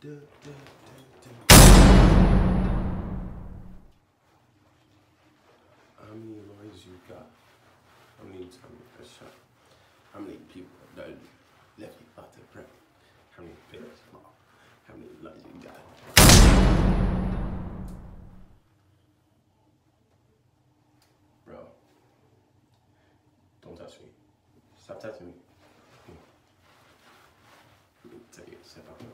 How many lives you got? How many times a shot? How many people that left you out prep? How many pills? How many lives you got? Bro, don't touch me. Stop touching me. Hmm. Let me tell you, step.